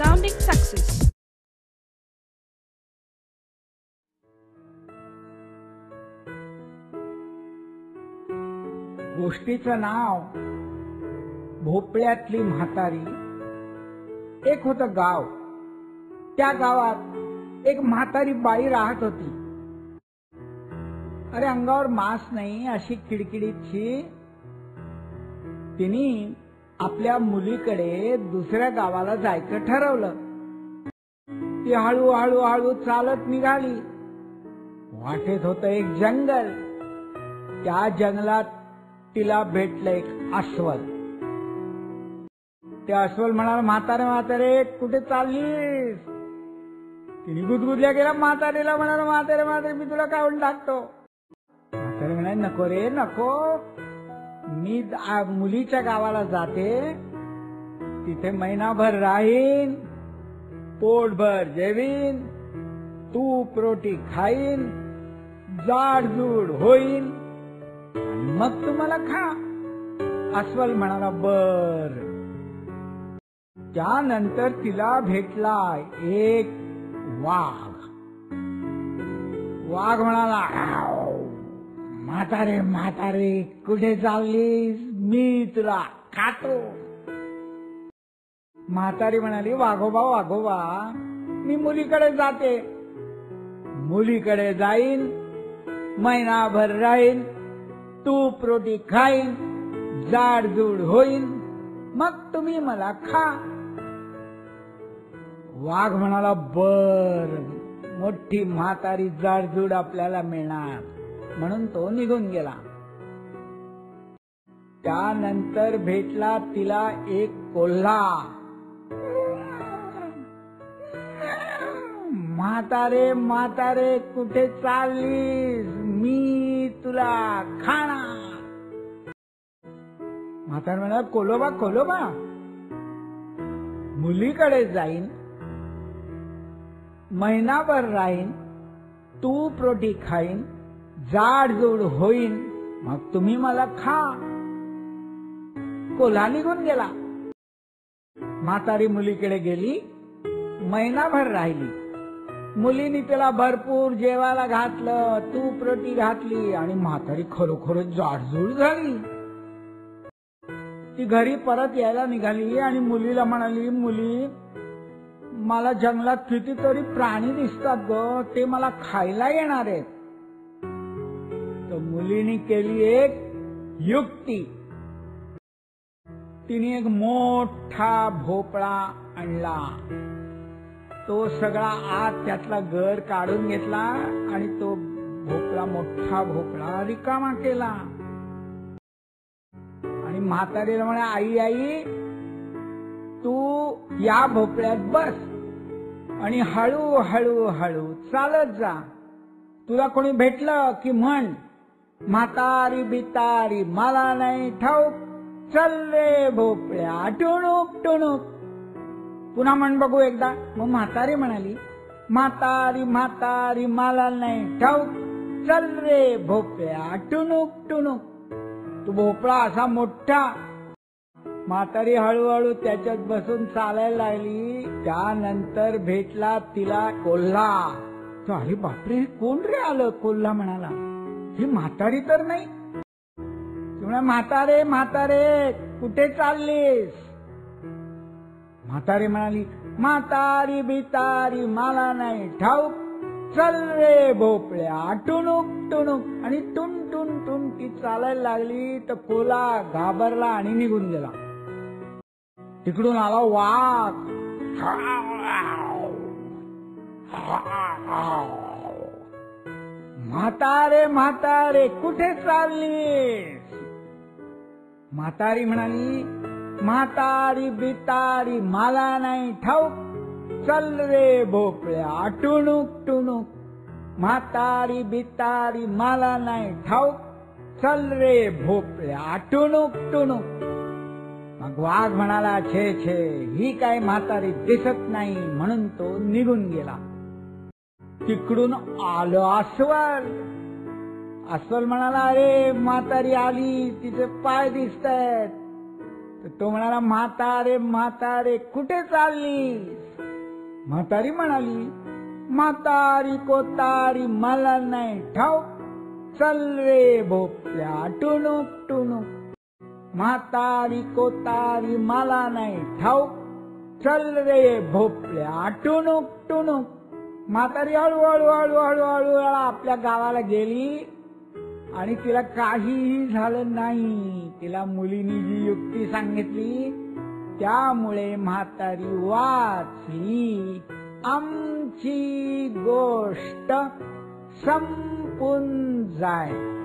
Sounding success. गोष्टीचं नाव भोपळ्यातली म्हातारी. एक होत गाव. त्या गावात एक म्हातारी बाई राहत होती. अरे अंगावर मास नाही अशी खिडकिडीची तिने आपल्या मुलीकडे दुसऱ्या गावाला जायचं ठरवलं. ती हळू हळू चालत निघाली. वाटेत होत एक जंगल. त्या जंगलात तिला भेटलं एक अस्वल. ते अस्वल म्हणाल म्हातारे म्हातारे कुठे चाललीस? तिने गुदगुदल्या गेला म्हातारीला म्हणाल म्हातारे म्हातारे मी तुला काढून टाकतो. म्हातारे म्हणाले नको रे नको. मी मुलीच्या गावाला जाते तिथे महिनाभर राहीन पोटभर जेवीन तूप रोटी खाईन जाडजूड होईन मग तुम्हाला खा. अस्वल म्हणाला बर. त्यानंतर तिला भेटला एक वाघ. वाघ म्हणाला म्हातारे म्हातारे कुठे चाललीस? मी तुला खातो. म्हातारी म्हणाली वाघोबा वाघोबा मी मुलीकडे जाते. मुलीकडे जाईन महिनाभर राहीन तूप रोटी खाईन जाडजूड होईन मग तुम्ही मला खा. वाघ म्हणाला बर मोठी म्हातारी जाडजूड आपल्याला मिळणार. म्हणून तो निघून गेला. त्यानंतर भेटला तिला एक कोल्हा. म्हातारे म्हातारे कुठे चाललीस? मी तुला खाणार. म्हातारे म्हणा कोलोबा कोलोबा मुलीकडे जाईन महिनाभर राहीन तू प्रोटी खाईन जाडजूड होईन मग तुम्ही मला खा. कोल्हा निघून गेला. म्हातारी मुलीकडे गेली महिनाभर राहिली. मुलीने तिला भरपूर जेवायला घातलं तूप रोटी घातली आणि म्हातारी खरोखरच जाडजूड झाली. ती घरी परत यायला निघाली आणि मुलीला म्हणाली मुली मला जंगलात कितीतरी प्राणी दिसतात ग ते मला खायला येणार आहेत. तर मुलीने केली एक युक्ती. तिने एक मोठा भोपळा आणला. तो सगळा आत त्यातला गर काढून घेतला आणि तो भोपळा मोठा भोपळा रिकामा केला. आणि म्हातारीला म्हणे आई आई तू या भोपळ्यात बस आणि हळू हळू हळू चालत जा. तुला कोणी भेटलं की म्हण म्हातारी बितारी मला नाही ठाऊक. चल रे भोपळ्या टुणूक टुणूक. पुन्हा म्हण बघू एकदा. मग म्हातारी म्हणाली म्हातारी म्हातारी मला नाही ठाऊक. चल रे भोपळ्या टुणूक टुणूक. तू भोपळा असा मोठा. म्हातारी हळूहळू त्याच्यात बसून चालायला लागली. त्यानंतर भेटला तिला कोल्हा. तो अरे बापरे कोण रे आलं? कोल्हा म्हणाला. ही म्हातारी तर नाही. ती म्हातारे म्हातारे कुठे चाललीस? म्हातारी म्हणाली म्हातारी बितारी मला नाही ठाऊक. चल रे भोपळ्या टुणूक टुणूक. आणि टुन टुन टुन ती चालायला लागली तर कोला घाबरला आणि निघून गेला. तिकडून आला वाघ. म्हातारे म्हातारे कुठे चालली म्हातारी म्हणाली म्हातारी बितारी मला नाही ठाऊक. चल रे भोपळ्या टुणूक टुणूक. म्हातारी बितारी मला नाही ठाऊक. चल रे भोपळ्या टुणूक टुणूक. मग वाघ म्हणाला छे छे ही काय म्हातारी दिसत नाही म्हणून तो निघून गेला. तिकडून आलं अस्वल. अस्वल म्हणाला अरे म्हातारी आली तिचे पाय दिसत आहेत तो म्हणाला म्हातारे म्हातारे कुठे चालली म्हातारी म्हणाली म्हातारी कोतारी मला नाही ठाऊ चल रे भोपल्या टुणूक टुणूक. म्हातारी कोतारी मला नाही ठाऊ चल रे भोपल्या टुणूक टुणूक. म्हातारी हळूहळू हळूहळू हळूहळू आपल्या गावाला गेली आणि तिला काहीही झालं नाही. तिला मुलीनी जी युक्ती सांगितली त्यामुळे म्हातारी वाचली आमची गोष्ट संपून जाय.